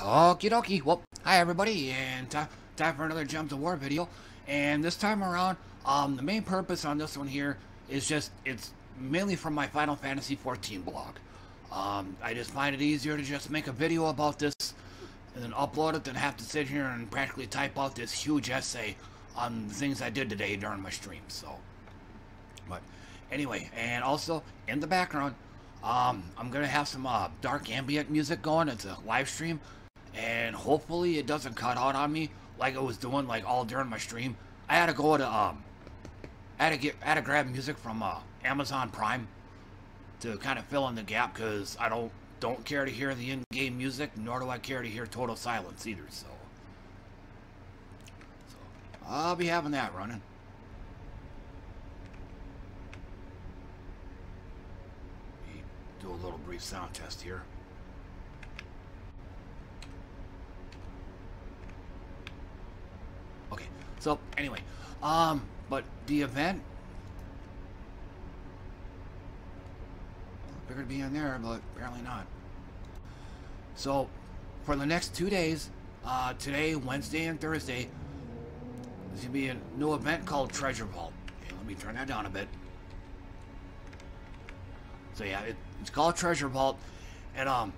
Okie dokie. Well, hi everybody, and time for another Gems of War video. And this time around, um, the main purpose on this one here is just, it's mainly from my Final Fantasy XIV blog. Um, I just find it easier to just make a video about this and then upload it than have to sit here and practically type out this huge essay on the things I did today during my stream, so. But anyway, and also in the background, um, I'm gonna have some uh, dark ambient music going. It's a live stream, and hopefully it doesn't cut out on me like it was doing like all during my stream. I had to go to um, I had to get, I had to grab music from uh, Amazon Prime to kind of fill in the gap because I don't don't care to hear the in-game music, nor do I care to hear total silence either. So, so I'll be having that running. do a little brief sound test here. Okay, so anyway, um, but the event figured to be in there, but apparently not. So, for the next two days, uh, today, Wednesday, and Thursday, there's gonna be a new event called Treasure Vault. Okay, let me turn that down a bit. So yeah, it, it's called Treasure Vault, and um,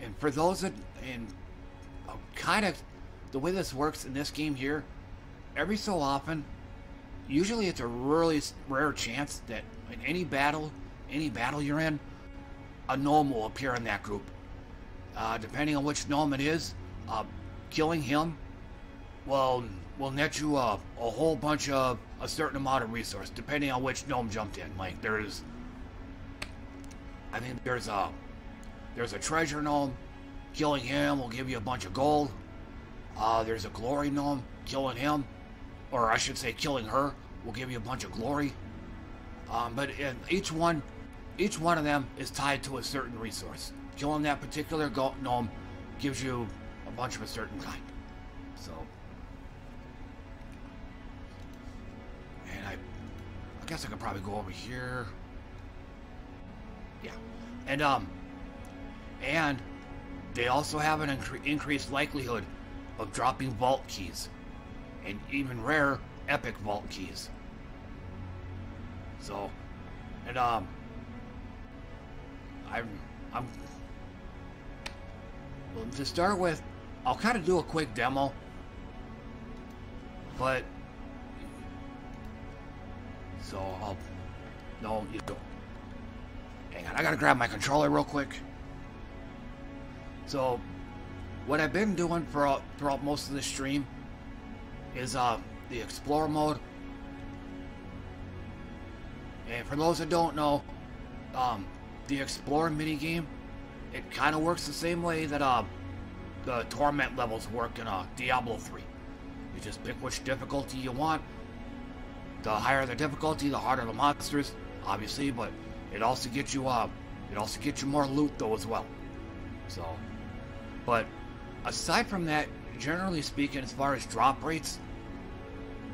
and for those that and uh, kind of the way this works in this game here, every so often, usually it's a really rare chance that in any battle, any battle you're in, a gnome will appear in that group. Uh, depending on which gnome it is, uh, killing him will will net you a, whole bunch of a certain amount of resource, depending on which gnome jumped in. Like there's I think there's a there's a treasure gnome. Killing him will give you a bunch of gold. Uh, there's a glory gnome. Killing him, or I should say, killing her will give you a bunch of glory. Um, but each one, each one of them is tied to a certain resource. Killing that particular gnome gives you a bunch of a certain kind. So, and I, I guess I could probably go over here. Yeah. And, um, and they also have an incre increased likelihood of dropping vault keys. And even rare, epic vault keys. So, and, um, I'm, I'm, well, to start with, I'll kind of do a quick demo. But, so I'll, no, you. Hang on, I gotta grab my controller real quick. So, what I've been doing for throughout most of the stream is uh, the Explorer mode. And for those that don't know, um, the Explorer minigame, it kind of works the same way that uh, the Torment levels work in uh, Diablo 3. You just pick which difficulty you want. The higher the difficulty, the harder the monsters, obviously, but it also gets you uh, it also gets you more loot though as well. So, but aside from that, generally speaking, as far as drop rates,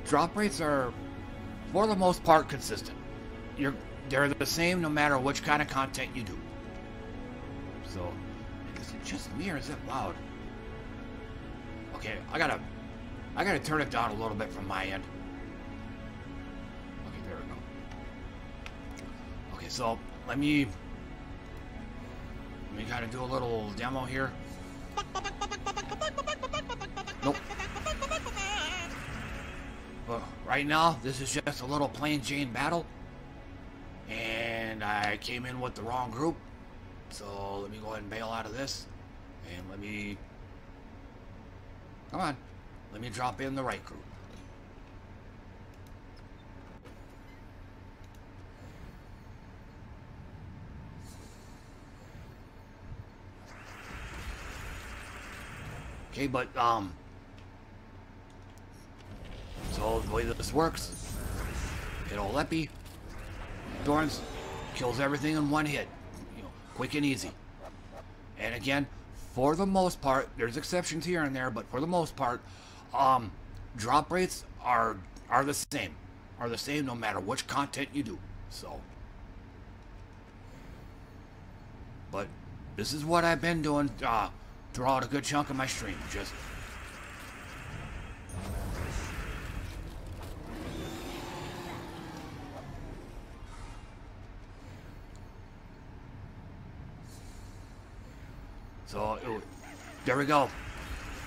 drop rates are for the most part consistent. You're they're the same no matter which kind of content you do. So, is it just me or is it loud? Okay, I gotta I gotta turn it down a little bit from my end. Okay, there we go. Okay, so let me let me kind of do a little demo here. Nope. Right now, this is just a little plain Jane battle. And I came in with the wrong group. So let me go ahead and bail out of this. And let me... Come on. Let me drop in the right group. Okay, but, um... So, the way this works, hit Olepi, Thorns kills everything in one hit. You know, quick and easy. And again, for the most part, there's exceptions here and there, but for the most part, um, drop rates are are the same. Are the same no matter which content you do. So, but this is what I've been doing uh, throughout a good chunk of my stream. Just So, there we go.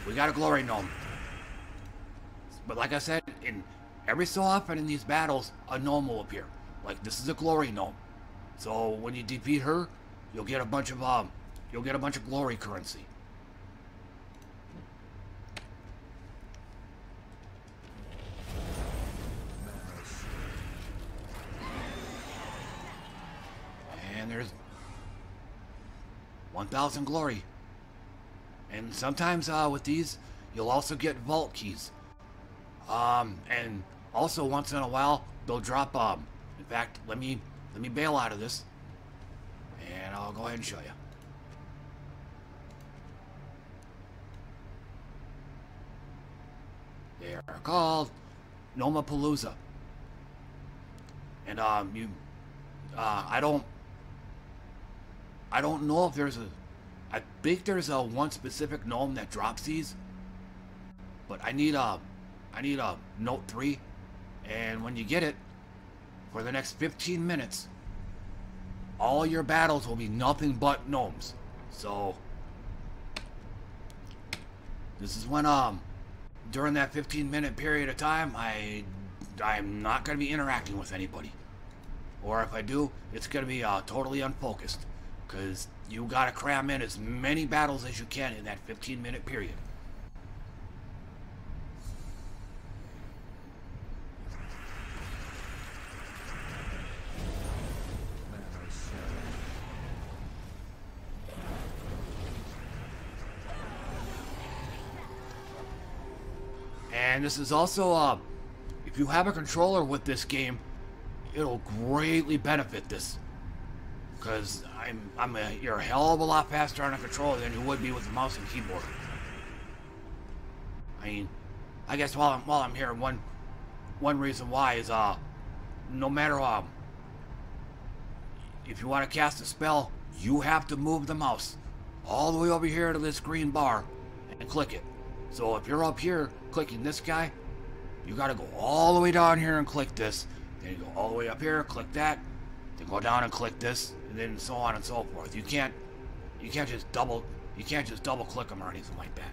We got a glory gnome. But like I said, in every so often in these battles, a gnome will appear. Like this is a glory gnome. So when you defeat her, you'll get a bunch of um, you'll get a bunch of glory currency. And there's 1,000 glory. And sometimes uh, with these, you'll also get vault keys. Um, and also once in a while, they'll drop, um, in fact, let me, let me bail out of this. And I'll go ahead and show you. They are called Gnomeapalooza. And, um, you, uh, I don't, I don't know if there's a I think there's a one specific gnome that drops these. But I need a I need a note 3 and when you get it for the next 15 minutes all your battles will be nothing but gnomes. So this is when um during that 15 minute period of time I I'm not going to be interacting with anybody. Or if I do, it's going to be uh, totally unfocused. Because you got to cram in as many battles as you can in that 15 minute period. And this is also, uh, if you have a controller with this game, it'll greatly benefit this. Because I'm, I'm a, you're a hell of a lot faster on a controller than you would be with a mouse and keyboard. I mean, I guess while I'm, while I'm here, one, one reason why is, uh, no matter, um, if you want to cast a spell, you have to move the mouse all the way over here to this green bar and click it. So if you're up here clicking this guy, you got to go all the way down here and click this. Then you go all the way up here, click that, then go down and click this, and then so on and so forth. You can't, you can't just double, you can't just double click them or anything like that.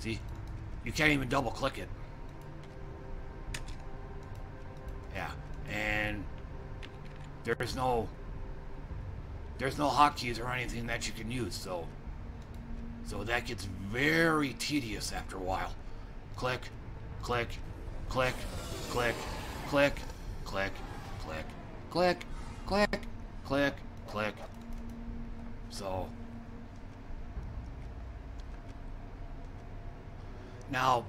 See, you can't even double click it. Yeah, and there's no, there's no hotkeys or anything that you can use, so, so that gets very tedious after a while. Click, click, click, click, click, click, click, click, click, click, click. So, now,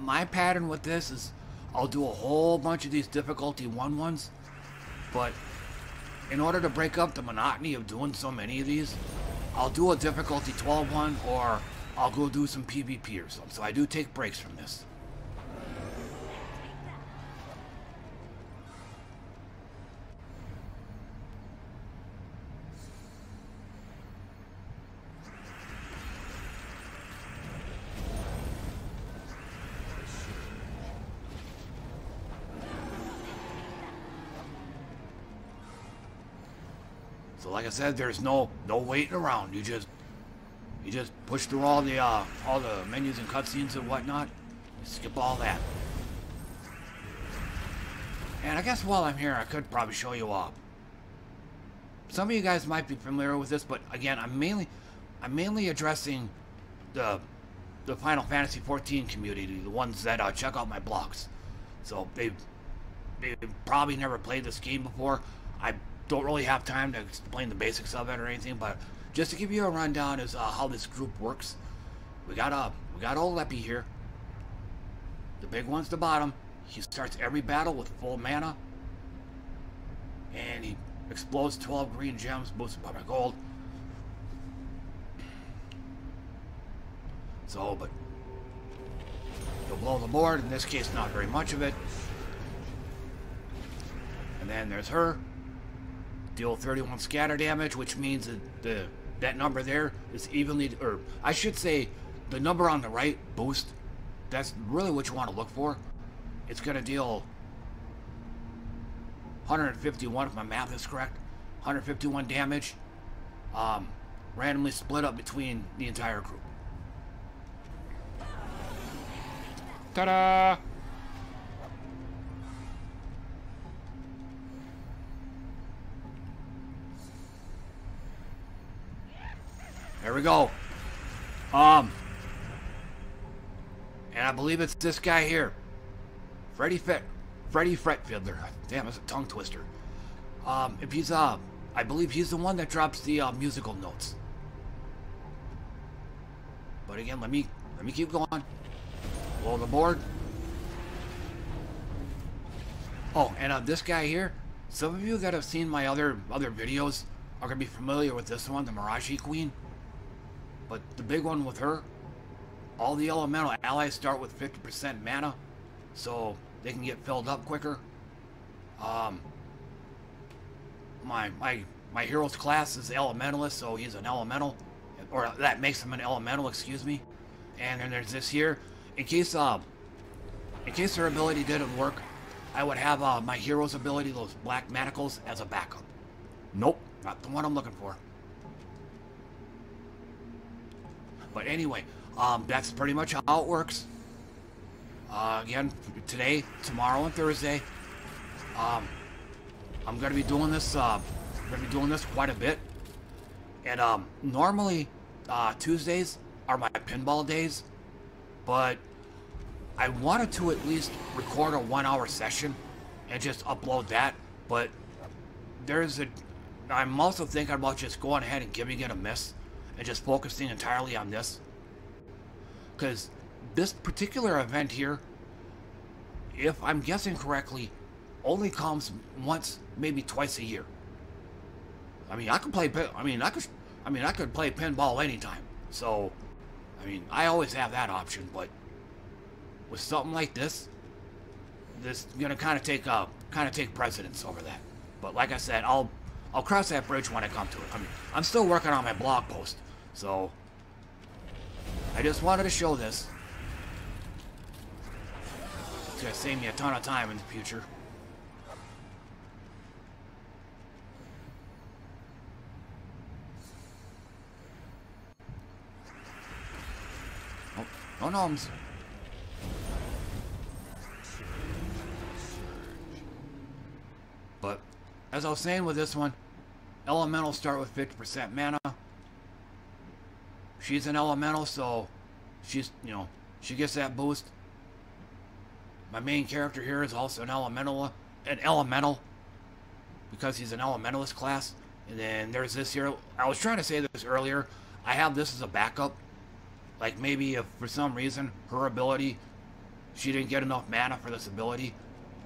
my pattern with this is I'll do a whole bunch of these difficulty one ones, but in order to break up the monotony of doing so many of these, I'll do a difficulty 12 one or I'll go do some PvP or something. So I do take breaks from this. Like I said, there's no no waiting around. You just you just push through all the uh, all the menus and cutscenes and whatnot. Skip all that. And I guess while I'm here, I could probably show you all. Some of you guys might be familiar with this, but again, I'm mainly I'm mainly addressing the the Final Fantasy XIV community, the ones that uh, check out my blogs. So they've they've probably never played this game before. I don't really have time to explain the basics of it or anything, but just to give you a rundown is uh, how this group works. We got uh, we got old Epi here. The big one's the bottom. He starts every battle with full mana, and he explodes 12 green gems boosted by gold. So, but he'll blow the board. In this case, not very much of it. And then there's her. Deal 31 scatter damage, which means that the that number there is evenly, or I should say, the number on the right, boost, that's really what you want to look for. It's going to deal 151, if my math is correct, 151 damage, um, randomly split up between the entire group. Ta-da! There we go. Um, and I believe it's this guy here, Freddy Fit, Freddy Fret Fiddler. Damn, it's a tongue twister. Um, if he's uh, I believe he's the one that drops the uh, musical notes. But again, let me let me keep going. Blow the board. Oh, and uh, this guy here. Some of you that have seen my other other videos are gonna be familiar with this one, the Miraji Queen. But the big one with her, all the elemental allies start with 50% mana, so they can get filled up quicker. Um, my my my hero's class is elementalist, so he's an elemental, or that makes him an elemental. Excuse me. And then there's this here, in case uh, in case her ability didn't work, I would have uh, my hero's ability, those black manacles, as a backup. Nope, not the one I'm looking for. But anyway, um, that's pretty much how it works. Uh, again, today, tomorrow, and Thursday, um, I'm gonna be doing this. Uh, gonna be doing this quite a bit. And um, normally, uh, Tuesdays are my pinball days, but I wanted to at least record a one-hour session and just upload that. But there's a. I'm also thinking about just going ahead and giving it a miss and just focusing entirely on this. Because this particular event here, if I'm guessing correctly, only comes once, maybe twice a year. I mean, I could play. I mean, I could. I mean, I could play pinball anytime. So, I mean, I always have that option. But with something like this, this gonna kind of take uh, kind of take precedence over that. But like I said, I'll I'll cross that bridge when I come to it. I mean, I'm still working on my blog post. So, I just wanted to show this. It's to save me a ton of time in the future. Oh, oh no gnomes. But, as I was saying with this one, elementals start with 50% mana she's an elemental, so she's, you know, she gets that boost. My main character here is also an elemental, an elemental, because he's an elementalist class. And then there's this here. I was trying to say this earlier. I have this as a backup. Like maybe if for some reason her ability, she didn't get enough mana for this ability.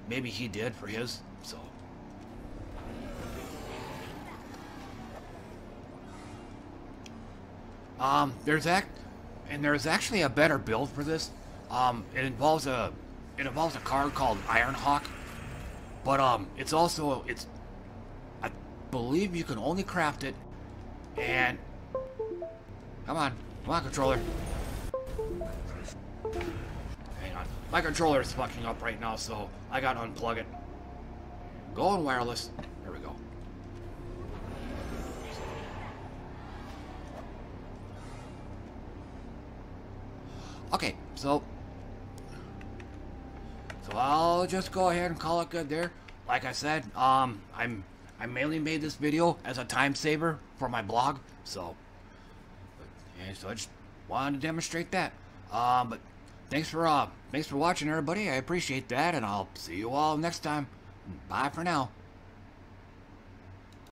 Maybe he did for his. Um, there's act, and there's actually a better build for this. Um, it involves a, it involves a card called Iron Hawk, but um, it's also it's, I believe you can only craft it, and come on, come on, controller. Hang on, my controller is fucking up right now, so I gotta unplug it. Going wireless. There we go. Okay, so so I'll just go ahead and call it good there. Like I said, um, I'm I mainly made this video as a time saver for my blog, so and so I just wanted to demonstrate that. Um, but thanks for uh, thanks for watching, everybody. I appreciate that, and I'll see you all next time. Bye for now.